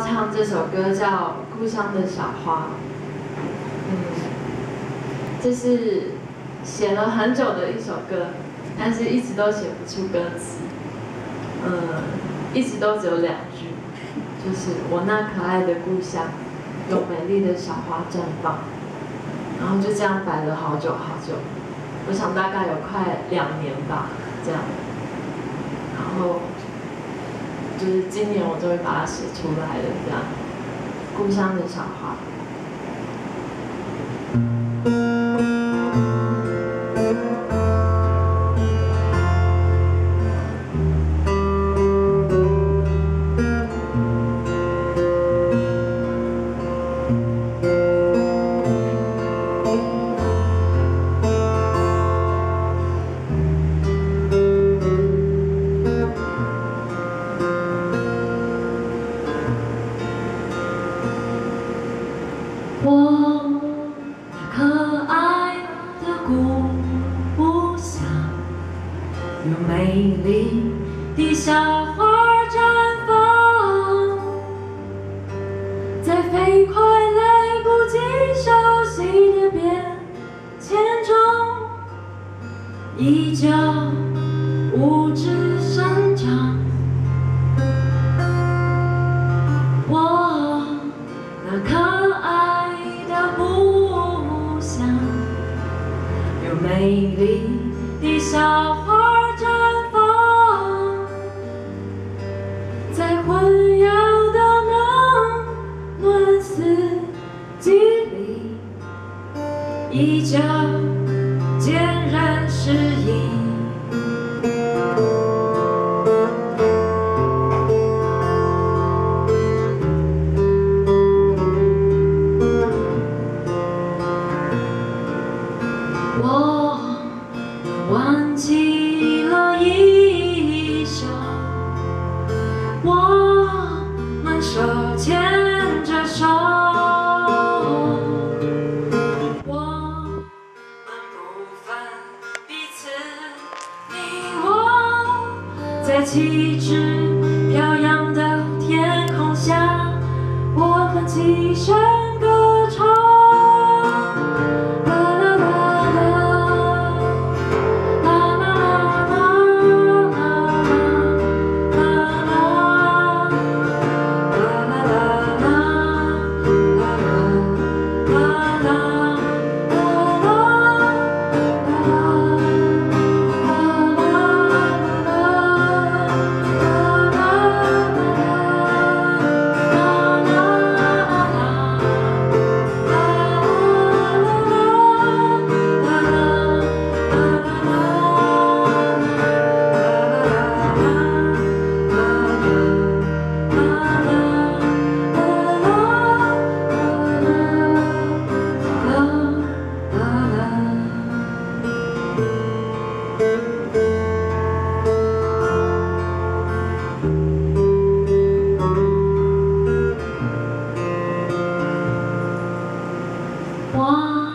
唱这首歌叫《故乡的小花》，嗯，这是写了很久的一首歌，但是一直都写不出歌词，嗯，一直都只有两句，就是我那可爱的故乡，有美丽的小花绽放，然后就这样摆了好久好久，我想大概有快两年吧，这样，然后。就是今年我就会把它写出来的这样，故乡的小花。有美丽的小花绽放，在飞快来不及熟悉的变迁中，依旧无知生长。我那可爱的故乡，有。美丽的小花依旧坚韧适旗帜飘扬的天空下，我们齐声。哇